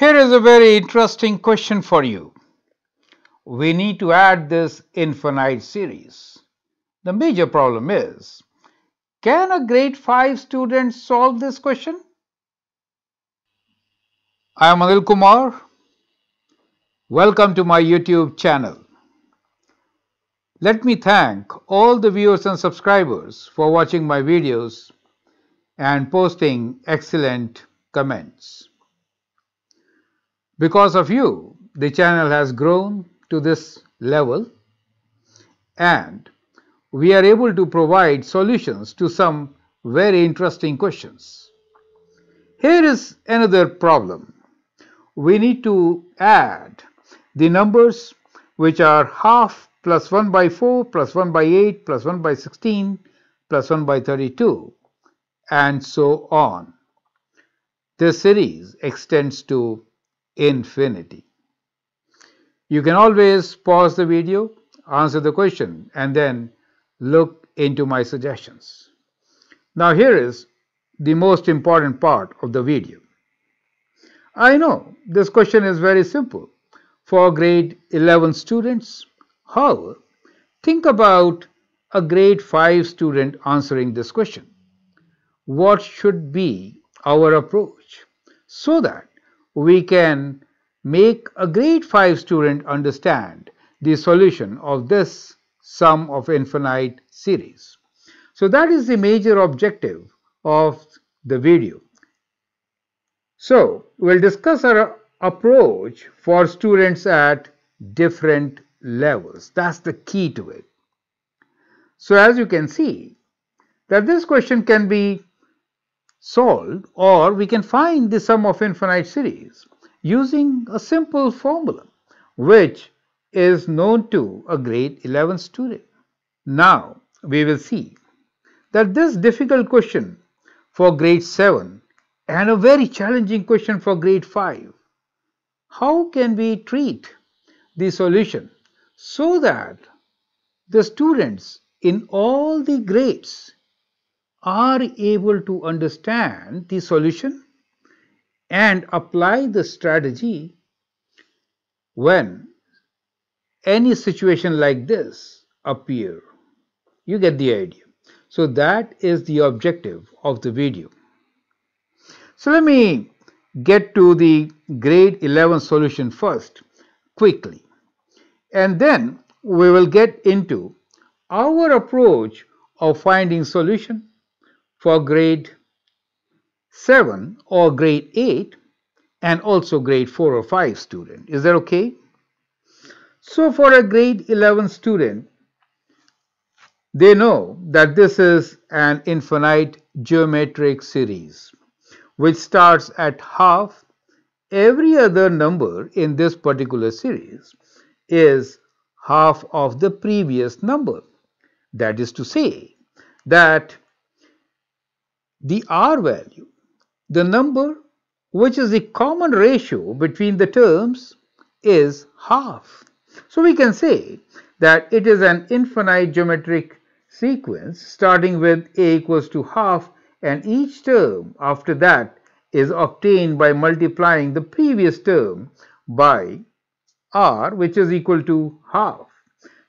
Here is a very interesting question for you. We need to add this infinite series. The major problem is, can a grade 5 student solve this question? I am Anil Kumar. Welcome to my YouTube channel. Let me thank all the viewers and subscribers for watching my videos and posting excellent comments. Because of you, the channel has grown to this level and we are able to provide solutions to some very interesting questions. Here is another problem. We need to add the numbers which are half plus 1 by 4 plus 1 by 8 plus 1 by 16 plus 1 by 32 and so on. This series extends to infinity. You can always pause the video, answer the question, and then look into my suggestions. Now here is the most important part of the video. I know this question is very simple for grade 11 students. However, think about a grade 5 student answering this question. What should be our approach so that we can make a grade 5 student understand the solution of this sum of infinite series. So that is the major objective of the video. So we'll discuss our approach for students at different levels. That's the key to it. So as you can see that this question can be solved or we can find the sum of infinite series using a simple formula which is known to a grade 11 student. Now we will see that this difficult question for grade 7 and a very challenging question for grade 5, how can we treat the solution so that the students in all the grades are able to understand the solution and apply the strategy when any situation like this appear. You get the idea. So that is the objective of the video. So let me get to the grade 11 solution first quickly and then we will get into our approach of finding solution for grade 7 or grade 8 and also grade 4 or 5 student. Is that okay? So for a grade 11 student, they know that this is an infinite geometric series which starts at half every other number in this particular series is half of the previous number. That is to say that the R value, the number which is the common ratio between the terms is half. So we can say that it is an infinite geometric sequence starting with a equals to half and each term after that is obtained by multiplying the previous term by r which is equal to half.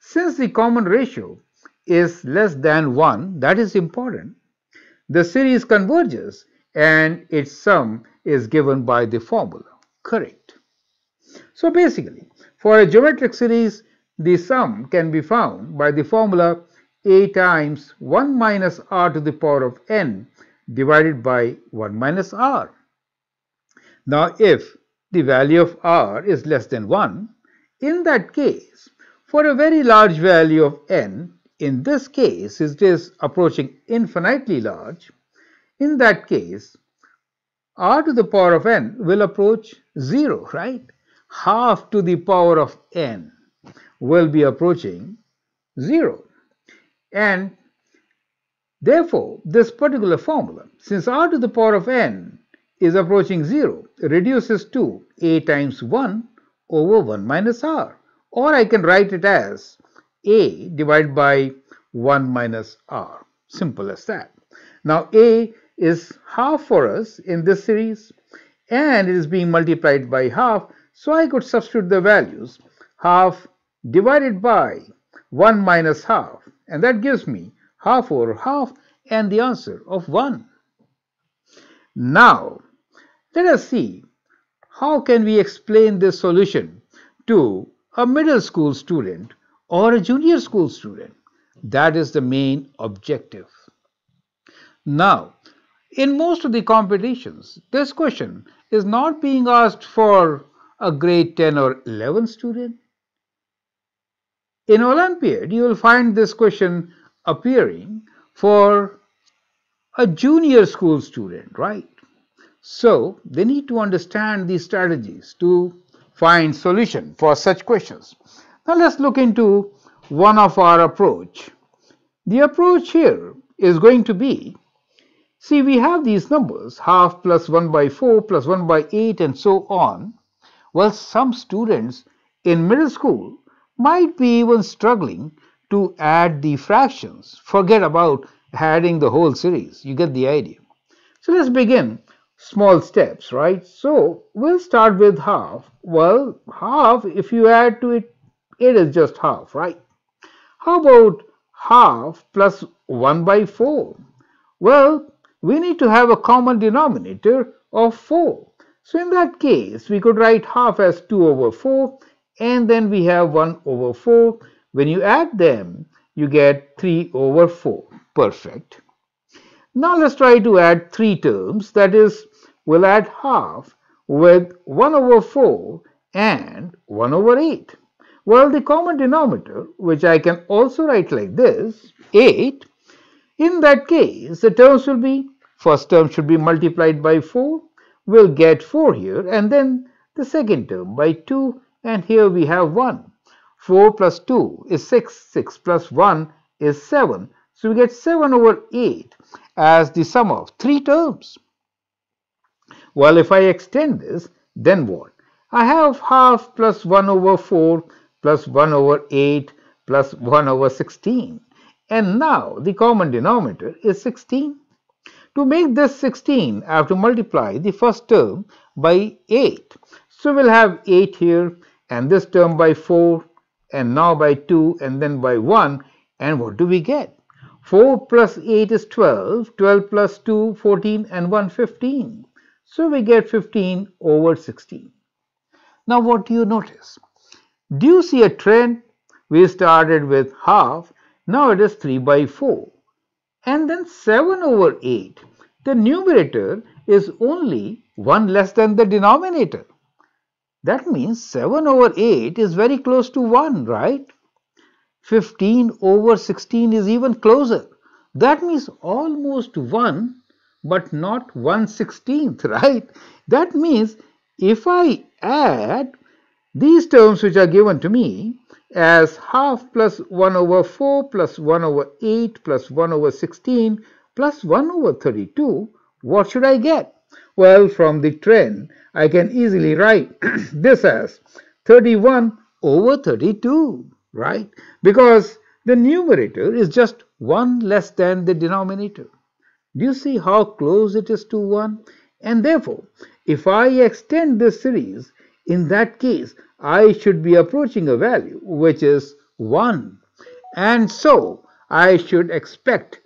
Since the common ratio is less than 1 that is important the series converges and its sum is given by the formula. Correct. So basically, for a geometric series, the sum can be found by the formula a times 1 minus r to the power of n divided by 1 minus r. Now, if the value of r is less than 1, in that case, for a very large value of n, in this case, it is approaching infinitely large. In that case, r to the power of n will approach 0, right? Half to the power of n will be approaching 0. And therefore, this particular formula, since r to the power of n is approaching 0, reduces to a times 1 over 1 minus r. Or I can write it as a divided by 1 minus r. Simple as that. Now a is half for us in this series and it is being multiplied by half. So I could substitute the values half divided by 1 minus half and that gives me half over half and the answer of 1. Now let us see how can we explain this solution to a middle school student or a junior school student. That is the main objective. Now, in most of the competitions, this question is not being asked for a grade 10 or 11 student. In Olympiad, you will find this question appearing for a junior school student, right? So they need to understand these strategies to find solution for such questions. Now let's look into one of our approach. The approach here is going to be, see we have these numbers half plus 1 by 4 plus 1 by 8 and so on. Well, some students in middle school might be even struggling to add the fractions. Forget about adding the whole series. You get the idea. So let's begin small steps, right? So we'll start with half. Well, half, if you add to it, it is just half, right? How about half plus 1 by 4? Well, we need to have a common denominator of 4. So in that case, we could write half as 2 over 4 and then we have 1 over 4. When you add them, you get 3 over 4. Perfect. Now let's try to add three terms, that is, we'll add half with 1 over 4 and 1 over 8. Well, the common denominator, which I can also write like this, 8, in that case, the terms will be, first term should be multiplied by 4, we'll get 4 here, and then the second term by 2, and here we have 1. 4 plus 2 is 6, 6 plus 1 is 7, so we get 7 over 8 as the sum of three terms. Well, if I extend this, then what? I have half plus 1 over 4 plus 1 over 8 plus 1 over 16. And now the common denominator is 16. To make this 16, I have to multiply the first term by 8. So we'll have 8 here and this term by 4 and now by 2 and then by 1 and what do we get? 4 plus 8 is 12, 12 plus 2, 14 and 1, 15. So we get 15 over 16. Now what do you notice? Do you see a trend? We started with half, now it is 3 by 4. And then 7 over 8. The numerator is only 1 less than the denominator. That means 7 over 8 is very close to 1, right? 15 over 16 is even closer. That means almost 1 but not 1 16th, right? That means if I add these terms which are given to me as half plus 1 over 4 plus 1 over 8 plus 1 over 16 plus 1 over 32, what should I get? Well, from the trend, I can easily write this as 31 over 32 right? Because the numerator is just 1 less than the denominator. Do you see how close it is to 1? And therefore, if I extend this series, in that case, I should be approaching a value which is 1. And so, I should expect,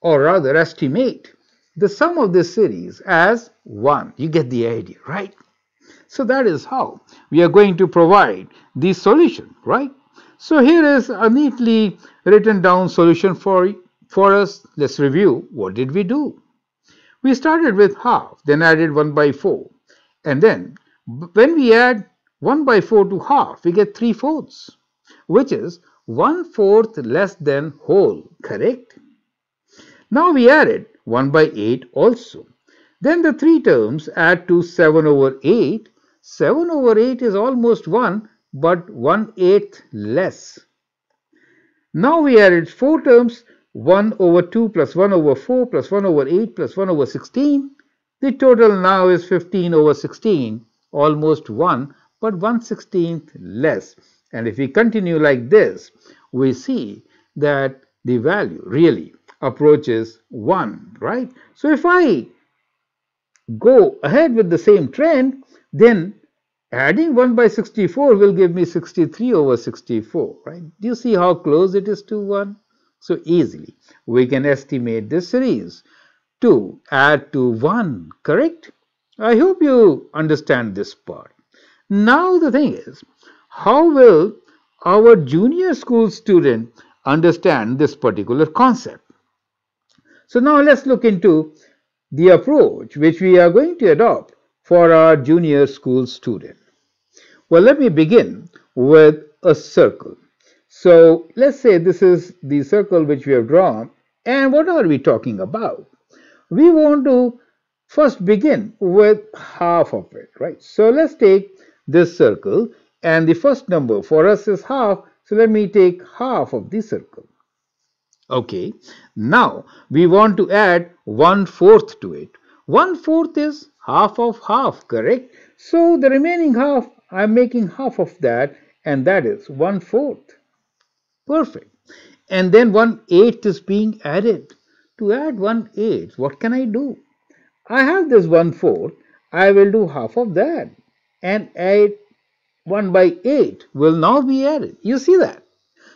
or rather estimate, the sum of this series as 1. You get the idea, right? So that is how we are going to provide the solution, right? So here is a neatly written down solution for, for us. Let's review what did we do. We started with half, then added 1 by 4. And then when we add 1 by 4 to half, we get 3 fourths, which is 1 fourth less than whole, correct? Now we added 1 by 8 also. Then the three terms add to 7 over 8. 7 over 8 is almost 1 but one eighth less. Now we added four terms 1 over 2 plus 1 over 4 plus 1 over 8 plus 1 over 16. The total now is 15 over 16, almost 1, but 1 16th less. And if we continue like this, we see that the value really approaches 1, right? So if I go ahead with the same trend, then adding 1 by 64 will give me 63 over 64, right? Do you see how close it is to 1? So easily we can estimate this series. 2 add to 1, correct? I hope you understand this part. Now the thing is, how will our junior school student understand this particular concept? So now let's look into the approach which we are going to adopt for our junior school student. Well, let me begin with a circle. So let's say this is the circle which we have drawn and what are we talking about? We want to first begin with half of it, right? So let's take this circle and the first number for us is half. So let me take half of the circle. Okay, now we want to add one fourth to it. One fourth is half of half, correct? So the remaining half, I'm making half of that, and that is one fourth. Perfect. And then one eighth is being added. To add one eighth, what can I do? I have this one fourth. I will do half of that, and add 1 by 8 will now be added. You see that?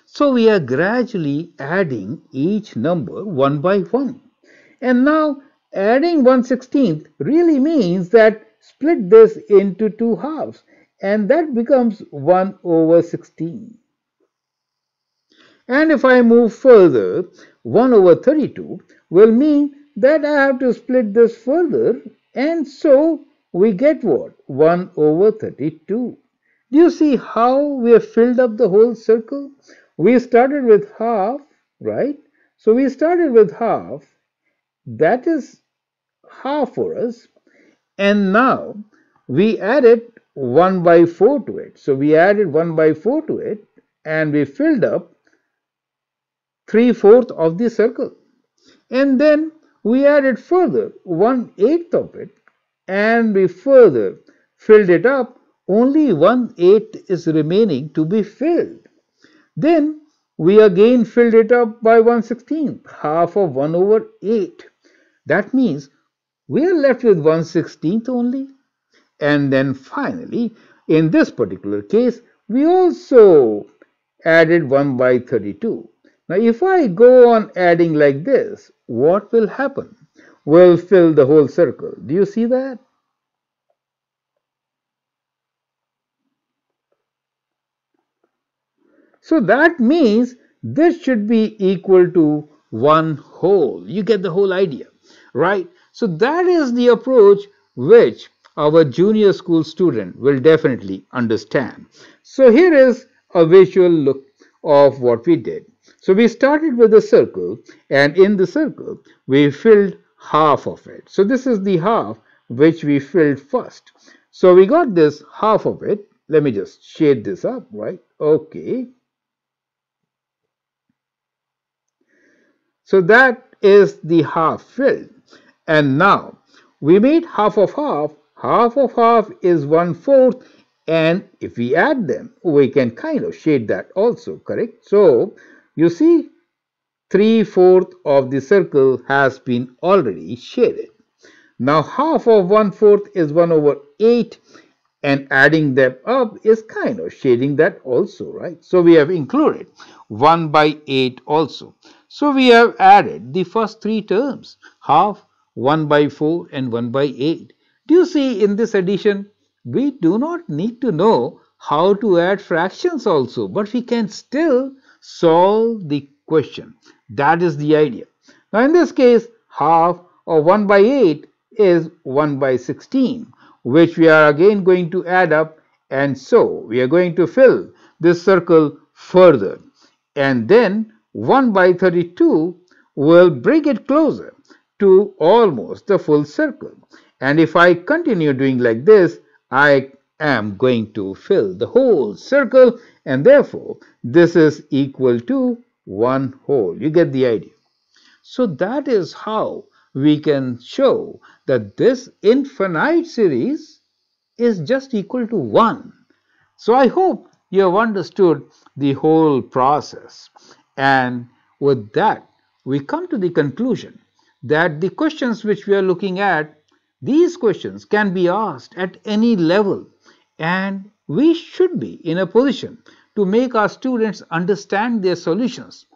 So we are gradually adding each number one by one. And now adding 1 16th really means that split this into two halves and that becomes 1 over 16. And if I move further, 1 over 32 will mean that I have to split this further and so we get what? 1 over 32. Do you see how we have filled up the whole circle? we started with half, right? So we started with half, that is half for us, and now we added 1 by 4 to it. So we added 1 by 4 to it, and we filled up 3 fourths of the circle. And then we added further 1 eighth of it, and we further filled it up. Only 1 eighth is remaining to be filled. Then we again filled it up by 1 16th, half of 1 over 8. That means we are left with 1 16th only. And then finally, in this particular case, we also added 1 by 32. Now, if I go on adding like this, what will happen? We'll fill the whole circle. Do you see that? So that means this should be equal to one whole. You get the whole idea, right? So that is the approach which our junior school student will definitely understand. So here is a visual look of what we did. So we started with a circle and in the circle we filled half of it. So this is the half which we filled first. So we got this half of it. Let me just shade this up, right? Okay. So that is the half filled. And now we made half of half. Half of half is one fourth. And if we add them, we can kind of shade that also, correct? So you see, three three fourth of the circle has been already shaded. Now half of one fourth is 1 over 8 and adding them up is kind of shading that also, right? So we have included 1 by 8 also. So we have added the first three terms, half, 1 by 4 and 1 by 8. Do you see in this addition, we do not need to know how to add fractions also, but we can still solve the question. That is the idea. Now in this case, half or 1 by 8 is 1 by 16, which we are again going to add up and so we are going to fill this circle further. And then 1 by 32 will bring it closer to almost the full circle. And if I continue doing like this, I am going to fill the whole circle and therefore this is equal to one whole. You get the idea. So that is how we can show that this infinite series is just equal to 1. So I hope you have understood the whole process. And with that, we come to the conclusion that the questions which we are looking at These questions can be asked at any level and we should be in a position to make our students understand their solutions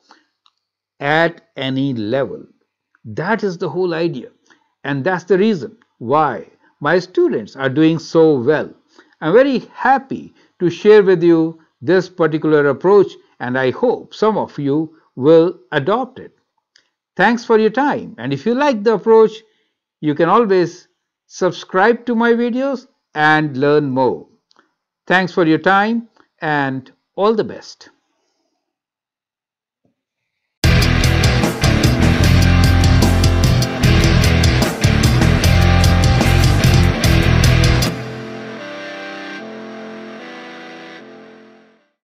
at any level. That is the whole idea and that's the reason why my students are doing so well. I'm very happy to share with you this particular approach and I hope some of you will adopt it. Thanks for your time and if you like the approach, you can always subscribe to my videos and learn more. Thanks for your time and all the best.